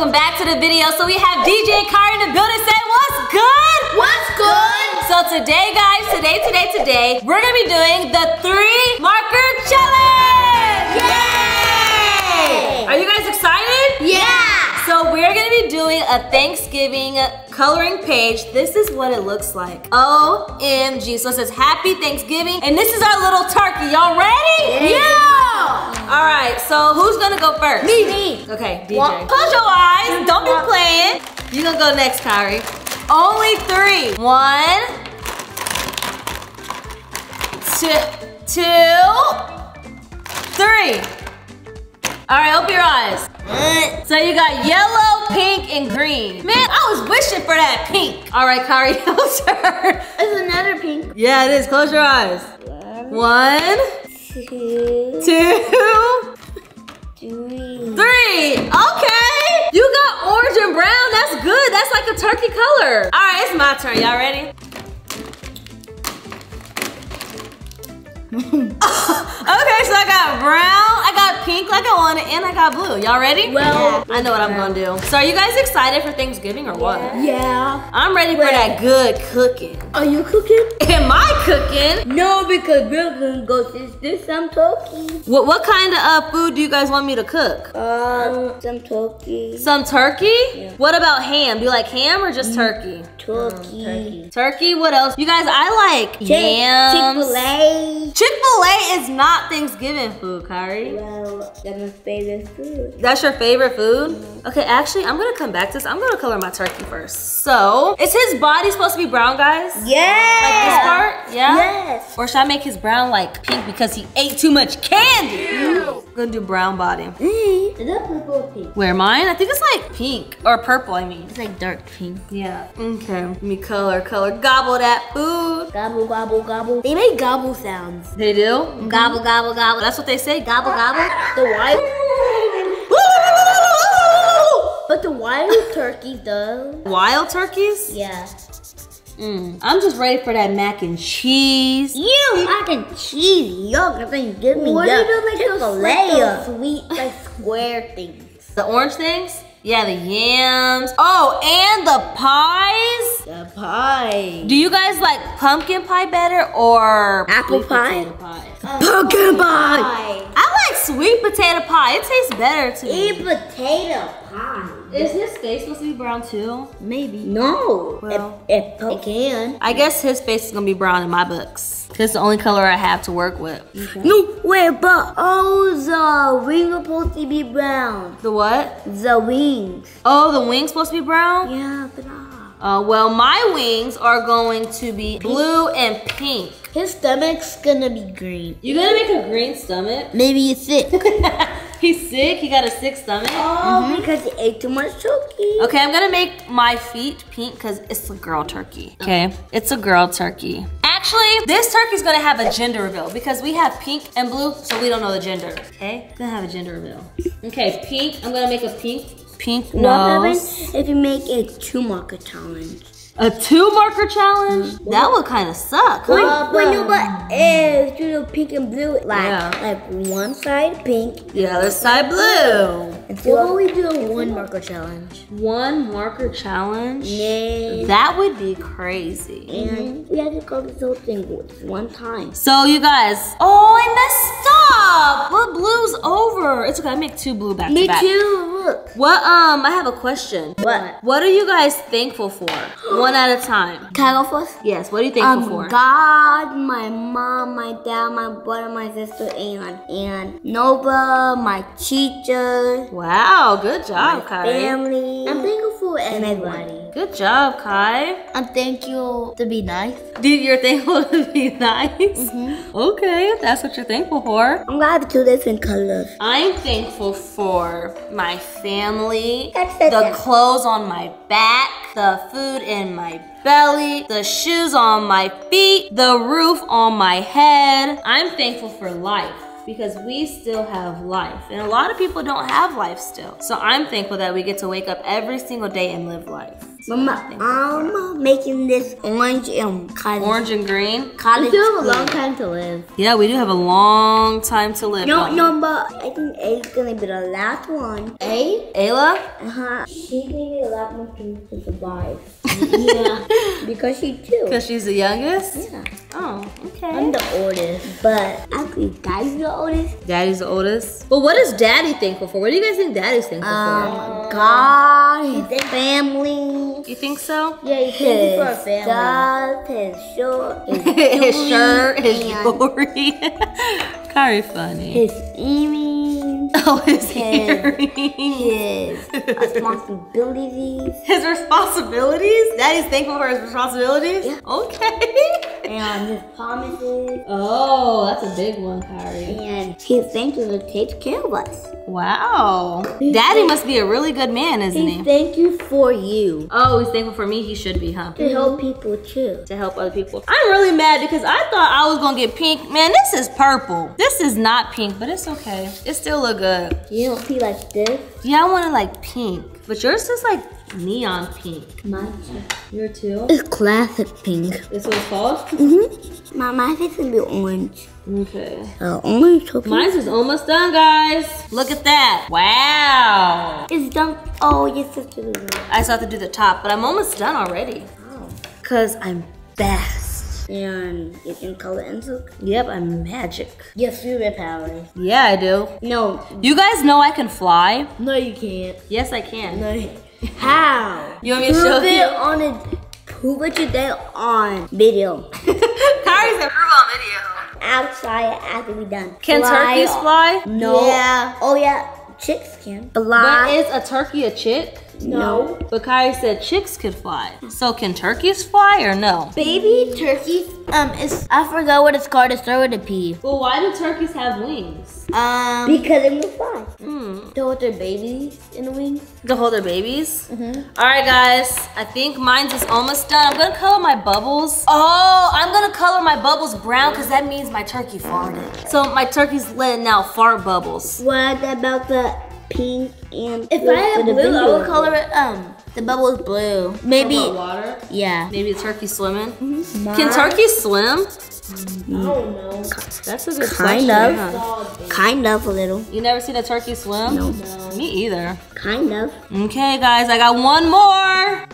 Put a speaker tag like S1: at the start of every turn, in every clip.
S1: welcome back to the video. So we have DJ Kyrie in the building. Say what's good?
S2: What's good?
S1: So today, guys, today, today, today, we're gonna be doing the three marker challenge.
S2: Yay!
S1: Are you guys excited?
S2: Yeah!
S1: So we're gonna be doing a Thanksgiving coloring page. This is what it looks like. OMG. So it says Happy Thanksgiving. And this is our little turkey. Y'all ready?
S2: Yeah!
S1: All right, so who's gonna go first?
S2: Me. Me.
S1: Okay, DJ.
S2: What?
S1: Close your eyes. Don't be playing. You gonna go next, Kyrie. Only three. One, two, two, three. All right, open your eyes. So you got yellow, pink, and green. Man, I was wishing for that pink. All right, Kyrie, your turn.
S2: There's another pink.
S1: Yeah, it is. Close your eyes. One,
S2: Two,
S1: two,
S2: three.
S1: Three. Okay. You got orange and brown. That's good. That's like a turkey color. All right, it's my turn. Y'all ready? okay, so I got brown, I got pink like I wanted, and I got blue. Y'all ready?
S2: Well,
S1: I know what I'm gonna do. So are you guys excited for Thanksgiving or what?
S2: Yeah.
S1: I'm ready for
S2: Wait.
S1: that good cooking.
S2: Are you cooking?
S1: Am I cooking?
S2: No, because we're gonna go to do some turkey.
S1: What what kind of uh, food do you guys want me to cook?
S2: Uh, some turkey.
S1: Some turkey? What about ham? Do you like ham or just turkey?
S2: Turkey.
S1: Turkey, turkey. what else? You guys, I like yams.
S2: Chick-fil-A.
S1: Chick-fil-A is not Thanksgiving food, Kyrie.
S2: Well, that's my favorite food.
S1: That's your favorite food? Mm-hmm. Okay, actually, I'm gonna come back to this. I'm gonna color my turkey first. So, is his body supposed to be brown, guys?
S2: Yeah.
S1: Like this part? Yeah?
S2: Yes.
S1: Or should I make his brown like pink because he ate too much candy? I'm gonna do brown body.
S2: Mm. Is that purple or pink?
S1: Where mine? I think it's like pink or purple, I mean.
S2: It's like dark pink.
S1: Yeah. Okay. Let me color, color. Gobble that food.
S2: Gobble, gobble, gobble. They make gobble sounds.
S1: They do? Gobble, gobble, gobble. That's what they say. Gobble, gobble.
S2: The wild, but the wild turkeys though.
S1: Wild turkeys?
S2: Yeah.
S1: Mm. I'm just ready for that mac and cheese.
S2: You mac and cheese. Yuck, I think give me
S3: What do you do like those, like
S2: Chick-fil-A.
S3: those sweet, like square things?
S1: The orange things? Yeah, the yams. Oh, and the pies?
S2: The pie.
S1: Do you guys like pumpkin pie better or
S2: Apple pie?
S1: pie?
S2: Pumpkin pie.
S3: Pie.
S1: I like sweet potato pie. It tastes better to me.
S3: Eat potato pie.
S1: Is his face supposed to be brown too?
S2: Maybe. No.
S1: Well.
S2: it, it, it can.
S1: I guess his face is gonna be brown in my books. It's the only color I have to work with.
S2: No, wait, but oh, the wings are supposed to be brown.
S1: The what?
S2: The wings.
S1: Oh, the wings supposed to be brown?
S2: Yeah, but ah.
S1: Uh, well, my wings are going to be blue and pink.
S2: His stomach's gonna be green.
S1: You gonna make a green stomach?
S2: Maybe he's sick.
S1: He's sick. He got a sick stomach.
S2: oh, because he ate too much turkey.
S1: Okay, I'm gonna make my feet pink because it's a girl turkey. Okay, it's a girl turkey. Actually, this turkey's gonna have a gender reveal because we have pink and blue, so we don't know the gender. Okay, gonna have a gender reveal. Okay, pink. I'm gonna make a pink, pink nose.
S2: if you make a two marker challenge?
S1: A two marker challenge? That would kind of suck.
S2: When,
S1: Huh?
S2: when you but if eh, you do pink and blue, like
S1: Yeah.
S2: like one side pink,
S1: The other side blue.
S2: what will we do a one marker challenge?
S1: One marker challenge?
S2: Yeah.
S1: That would be crazy.
S2: And we have to go this whole thing one time.
S1: So you guys, oh, I messed up. What blue's over? It's okay. I make two blue back to
S2: Me
S1: back.
S2: too. Look.
S1: What? Um, I have a question.
S2: What?
S1: What are you guys thankful for? One at a time.
S2: Can I go first?
S1: Yes. What are you thankful
S2: Um,
S1: for?
S2: God, my mom, my dad, my brother, my sister, and and Nova, my teacher,
S1: Wow. Good job,
S2: my
S1: Kai.
S2: family. I'm thankful for everybody.
S1: Good job, Kai.
S2: I'm thankful to be nice.
S1: Dude, you're thankful to be nice.
S2: Mm-hmm.
S1: Okay, that's what you're thankful for.
S2: I'm glad to two different colors.
S1: I'm thankful for my family, the clothes on my back, the food in my belly, the shoes on my feet, the roof on my head. I'm thankful for life. because we still have life. And a lot of people don't have life still. So I'm thankful that we get to wake up every single day and live life.
S2: Mama, I'm making this orange and college.
S1: Orange and green.
S2: college.
S3: You have a long time to live.
S1: Yeah, we do have a long time to live.
S2: No,
S1: don't
S2: no, but I think A's gonna be the last one.
S3: A?
S1: Ayla?
S2: Uh-huh.
S3: She gave me a lot more time to survive.
S2: Yeah. because she too.
S1: Because she's the youngest?
S2: Yeah.
S1: Oh, okay.
S2: I'm the oldest, but actually, Daddy's the oldest.
S1: Daddy's the oldest. Well, what is Daddy thankful for? What do you guys think Daddy's thankful for?
S2: Um, God, his family,
S1: for? You think so?
S3: Yeah, you
S2: his
S3: thank you for a family.
S2: stuff, his shirt, his,
S1: his
S2: jewelry,
S1: shirt, his jewelry. Very funny.
S2: his earrings,
S1: oh, his
S2: his-
S1: earrings.
S2: his responsibilities,
S1: His responsibilities? Daddy's thankful for his responsibilities?
S2: Yeah.
S1: Okay.
S2: and his promises,
S1: Oh, that's a big one, Kyrie.
S2: and he's thankful to take care of us.
S1: Wow. Daddy must be a really good man, isn't
S3: He
S1: he?
S3: thank you for you.
S1: Oh, he's thankful for me. He should be, huh?
S2: To help people too.
S1: To help other people. I'm really mad because I thought I was gonna get pink. Man, this is purple. This is not pink, but it's okay. It still look good.
S3: You don't see like this?
S1: Yeah, I wanted like pink, but yours is like neon pink.
S3: Mine too.
S1: Your too.
S2: It's classic pink.
S1: This what it's called?
S2: Mm-hmm. My my face will be orange.
S1: Okay.
S2: Uh, orange.
S1: Mine's is almost done, guys. Look at that. Wow.
S2: It's done. Oh, you yes, it's done.
S1: I still have to do the top, but I'm almost done already. Oh. Cause I'm best.
S2: And you can color in silk.
S1: Yep, I'm magic.
S3: Yes, You have superpowers.
S1: Yeah, I do.
S2: No.
S1: You guys know I can fly?
S3: No, you can't.
S1: Yes, I can.
S3: No. you-
S2: How?
S1: You want me to show
S2: it
S1: you?
S2: on a prove it today on video.
S1: Kyrie's a on video.
S2: Outside after we done.
S1: Can
S2: Fly
S1: turkeys fly?
S2: No.
S3: Yeah.
S2: Oh yeah. Chicks can.
S1: But is a turkey a chick?
S2: No.
S1: But Kyrie said chicks could fly. So can turkeys fly or no?
S3: Baby turkeys, um, it's, I forgot what it's called. It started with a P.
S1: Well, why do turkeys have wings?
S3: Um,
S2: Because it will fly.
S1: Hmm.
S3: to hold their babies in the wings.
S1: To hold their babies?
S3: Mm-hmm.
S1: All right, guys. I think mine's is almost done. I'm gonna color my bubbles. Oh, I'm gonna color my bubbles brown because that means my turkey farted. So my turkey's letting out fart bubbles.
S2: What about the pink and
S3: If
S2: blue
S3: I had
S2: for the
S3: blue, I would color it, um, the bubble is blue. Maybe,
S1: water.
S3: yeah.
S1: Maybe the turkey swimming.
S3: Mm-hmm.
S1: Can turkeys swim?
S3: No.
S1: That's a good
S2: Kind
S1: question.
S2: of.
S1: huh?
S2: Kind of a little.
S1: You never seen a turkey swim?
S2: No.
S1: Me either.
S2: Kind of.
S1: Okay, guys, I got one more.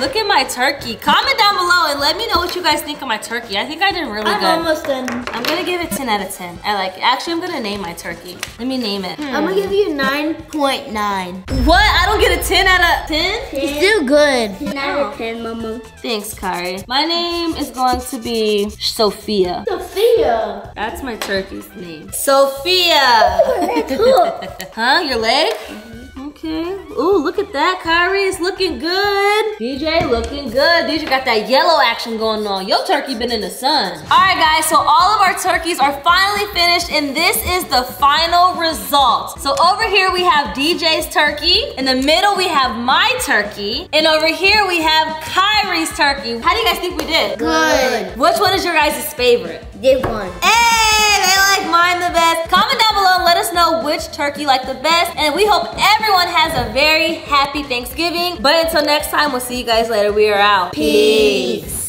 S1: I'm. Look at my turkey. Comment down below and let me know what you guys think of my turkey. I think I did really
S3: I'm
S1: good.
S3: almost done.
S1: I'm gonna give it 10 out of 10. I like it. Actually, I'm gonna name my turkey. Let me name it.
S3: I'm gonna give you 9.9.
S1: What? I don't get a 10 out of 10?
S3: It's still good.
S2: 10 out of 10, mama.
S1: Thanks, Kyrie. My name is going to be Sophia.
S3: Sophia.
S1: That's my turkey's name. Sophia! huh? Your leg? Mm-hmm. Okay. Ooh, look at that, Kyrie. It's looking good. DJ looking good. DJ got that yellow action going on. Your turkey been in the sun. All right, guys. So all of our turkeys are finally finished, and this is the final result. So over here we have DJ's turkey. In the middle we have my turkey, and over here we have Kyrie's turkey. How do you guys think we did?
S3: Good.
S1: Which one is your guys' favorite?
S2: This one.
S1: Hey, like mine the best. Comment down below let us know which turkey you like the best. And we hope everyone has a very happy Thanksgiving. But until next time, we'll see you guys later. We are out. Peace.